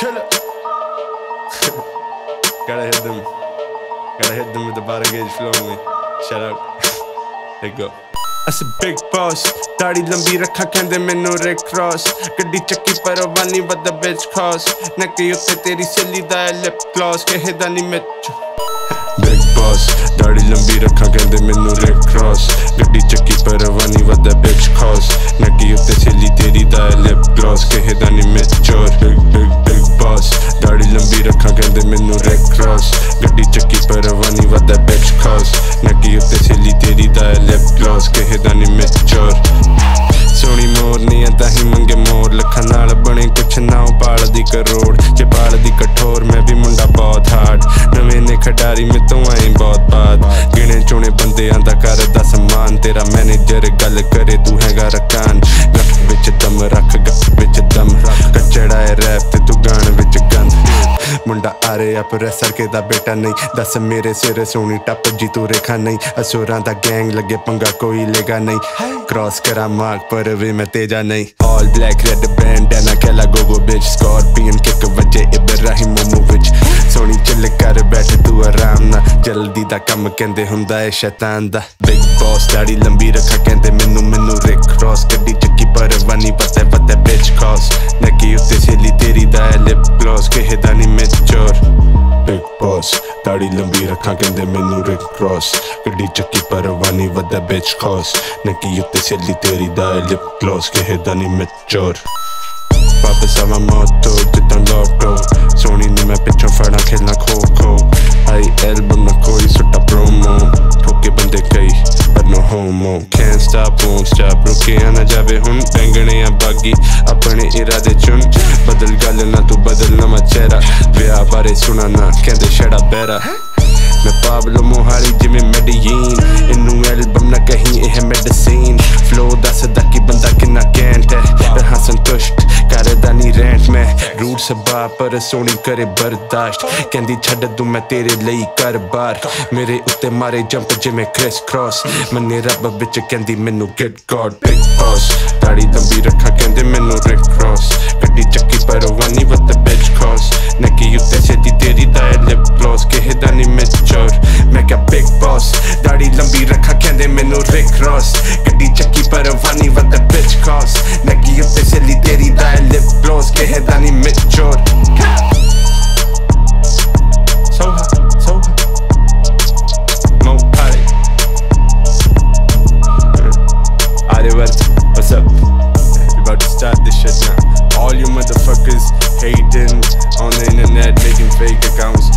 killer. Gotta hit them. Gotta hit them with the bottom gauge flow me. Shout out. There you go. ਅਸ big boss ਦਾੜੀ ਲੰਬੀ ਰੱਖਾਂ ਕਹਿੰਦੇ ਮੈਨੂੰ ਰਿਕ cross ਗੱਡੀ ਚੱਕੀ ਪਰਵਾਨੀ ਵੱਧ ਬਿਚ ਖਾਸ ਨੱਕੇ ਉੱਤੇ ਤੇਰੀ ਸੱਲੀ ਦਾ ਲਿਪ ਗਲਾਸ ਕਹੇ ਦਾ ਨਹੀਂ ਮਿੱਚ ਬਿਗ ਬੌਸ ਦਾੜੀ ਲੰਬੀ ਰੱਖਾਂ ਕਹਿੰਦੇ ਮੈਨੂੰ ਰਿਕ ਕ੍ਰਾਸ ਗੱਡੀ ਚੱਕੀ ਪਰਵਾਨੀ ਵੱਧ ਰਿਕ ਗੱਡੀ ਚੱਕੀ ਪਰਵਾਨੀ ਵੱਧ ਬਿਚ ਖਾਸ ਨੱਕੇ ਉੱਤੇ ਸੱਲੀ ਤੇਰੀ ਦਾ ਲਿਪ ਗਲਾਸ ਕਹੇ ਦਾ ਨਹੀਂ ਮਿੱਚ ਸੋਹਣੀ ਮੋਰਨੀ ਤਾਂ ਹੀ ਮੰਗੇ ਮੋਰ। ਲੱਖਾਂ ਨਾਲ ਬਣੇ ਕੁਛ ਨਾ, ਉਹ ਪਾਲਦੀ ਕਰੋੜ। ਜੇ ਪਾਲਦੀ ਕਠੋਰ, ਮੈਂ ਵੀ ਮੁੰਡਾ ਬਹੁਤ ਹਾਰਡ ਨਵੇਂ ਨੇ ਖਿਡਾਰੀ ਮੈਂ ਤੋਂ ਆਏ ਬਹੁਤ ਬਾਤ ਗਿਣੇ ਚੁਣੇ ਬੰਦਿਆਂ ਦਾ ਕਰਦਾ ਸਮਾਨ। ਤੇਰਾ ਮੈਨੇਜਰ ਗੱਲ ਕਰੇ, ਤੂੰ ਹੈਗਾ ਰਕਾਨ। ਗੱਪ ਵਿੱਚ ਦਮ ਰੱਖ, ਗੱਪ ਵਿੱਚ ਦਮ ਕੱਚੜਾ ਹੈ ਰੈਪ ਮੁੰਡਾ ਆ ਰਿਹਾ ਪਰ ਸਰਕੇ ਦਾ ਬੇਟਾ ਨਹੀਂ। ਦੱਸ ਮੇਰੇ ਸਿਰ ਸੋਹਣੀ ਟੱਪ ਜੀ, ਤੂੰ ਰੇਖਾ ਨਹੀਂ। ਅਸੁਰਾਂ ਦਾ ਗੈਂਗ ਲੱਗੇ ਪੰਗਾ ਕੋਈ ਲੇਗਾ ਨਹੀਂ। ਕ੍ਰਾਸ ਕਰਾਂ ਮਾਰਕ, ਪਰ ਵੀ ਮੈਂ ਤੇਜਾ ਨਹੀਂ। ਆਲ ਬਲੈਕ ਰੈਡ ਬੈਂਡਨਾ ਕੈਲਾ ਗੋਗੋ ਬਿਚ ਸਕਾਰਪੀਅਨ ਕਿੱਕ ਵਜੇ ਇਬਰਾਹਿਮ ਮੋਮੋਵਿਚ ਸੋਹਣੀ ਚੱਲ ਕਰ ਬੈਠ, ਤੂੰ ਆਰਾਮ ਨਾਲ। ਜਲਦੀ ਦਾ ਕੰਮ ਕਹਿੰਦੇ ਹੁੰਦਾ ਏ ਸ਼ੈਤਾਨ ਦਾ। ਬਿਗ ਬੌਸ ਦਾੜੀ ਲੰਬੀ ਰੱਖਾ ਕਹਿੰਦੇ ਮੈਨੂੰ ਮੈਨੂੰ ਰਿਕ ਕ੍ਰਾਸ ਗੱਡੀ ਚੱਕੀ ਪਰਵਾਨੀ ਪਤੇ ਪਤੇ ਬਿਚ ਕਾਸ ਲਿਪ ਕਹੇ ਦਾ ਨਹੀਂ ਮੈਚੋਰ ਬਿਗ ਬੌਸ ਦਾੜੀ ਲੰਬੀ ਰੱਖਾਂ, ਕਹਿੰਦੇ ਮੈਨੂੰ ਰਿਕ ਕ੍ਰਾਸ ਗੱਡੀ ਚੱਕੀ ਪਰਵਾਨੀ ਵੱਧਾ ਬਿਚ ਕਾਸ ਨੱਕੀ ਉੱਤੇ ਸੇਲੀ ਤੇਰੀ ਦਾ ਲਿਪ ਗਲੋਸ ਕਹੇ ਦਾ ਨਹੀਂ ਮੈਚੋਰ ਵਾਪਸ ਆਵਾਂ ਮੋਟੋ ਜਿੱਦਾਂ ਲੋਟੋ ਸੋਹਣੀ ਨੂੰ ਮੈਂ ਪਿੱਛੋਂ ਫੜਾਂ ਖੇਲਾਂ ਖੋ ਖੋ। ਆਈ ਐਲਬਮ ਨਾ ਕੋਈ ਸੁੱਟਾ ਪ੍ਰੋਮੋ ਠੋਕੇ ਬੰਦੇ ਕਈ, ਪਰ no homo can't stop, won't stop ਰੁਕਿਆ ਨਾ ਜਾਵੇ ਹੁਣ ਪੈਂਗਣੇ ਆ ਬਾਗੀ। ਆਪਣੇ ਇਰਾਦੇ ਚੁਣ। ਬਾਰੇ ਸੁਣਾ ਕਹਿੰਦੇ ਛੜਾ ਬੈਰਾ ਮੈਂ ਪਾਬਲੋ ਮੋਹਾਲੀ ਜਿਵੇਂ ਮੈਡੀਨ ਇਹਨੂੰ ਐਲਬਮ ਨਾ ਕਹੀਂ ਇਹ ਮੈਡੀਸਿਨ। ਫਲੋ ਦੱਸਦਾ ਕਿ ਬੰਦਾ ਕਿੰਨਾ ਕੈਂਟ ਹੈ, ਰਹਾ ਸੰਤੁਸ਼ਟ, ਕਰਦਾ ਨਹੀਂ ਰੈਂਟ ਮੈਂ। ਰੂਟ ਸਬਾ ਪਰ ਸੋਹਣੀ ਕਰੇ ਬਰਦਾਸ਼ਤ। ਕਹਿੰਦੀ ਛੱਡ ਦੂੰ ਮੈਂ ਤੇਰੇ ਲਈ ਕਰ ਬਾਰ। ਮੇਰੇ ਉੱਤੇ ਮਾਰੇ ਜੰਪ ਜਿਵੇਂ ਕ੍ਰਿਸ ਕ੍ਰਾਸ ਮੰਨੇ ਰੱਬ ਵਿੱਚ ਕਹਿੰਦੀ ਮੈਨੂੰ ਗੈਟ ਗॉड ਬਿਗ ਬੌਸ ਦਾੜੀ ਲੰਬੀ ਰੱਖਾਂ, ਕਹਿੰਦੇ ਮੈਨੂੰ ਰਿਕ ਕ੍ਰਾਸ ਗੱਡੀ ਚੱਕੀ what's up? We about to start this shit now. All you motherfuckers hating on the internet, making fake accounts.